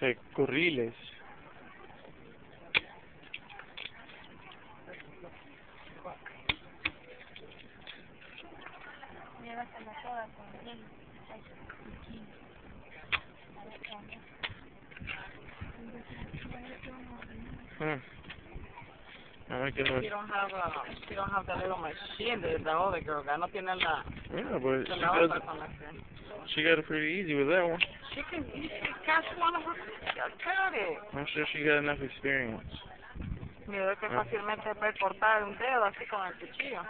Eh, Curiles. Llévatela toda con él. Hmm. A ver qué no She don't have uh, she don't have the little machine that the other girl got. No tiene la, Yeah, but she la otra does. con la que. She got it pretty easy with that one. She can she catch one of her. I'm sure she got enough experience. Mira que Ah. fácilmente puede cortar un dedo así con el cuchillo.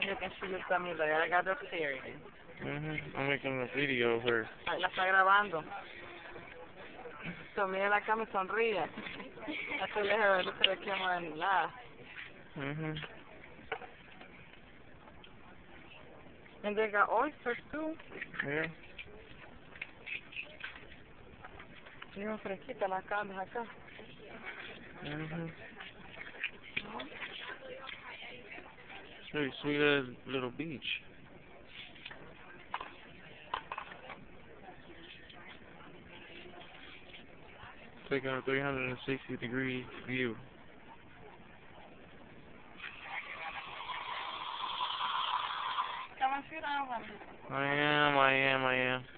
You can see it también. Like, I got the experience. Mhm. I'm making a video of her. La está grabando. So, mira la cama y sonríe. Así le ver se le quema en la. Mhm. And they got oysters too. Yeah. Bien fresquita la carne acá. Mhm. It's pretty sweet little beach. Taking a 360 degree view. Come on, sit down, I am, I am, I am.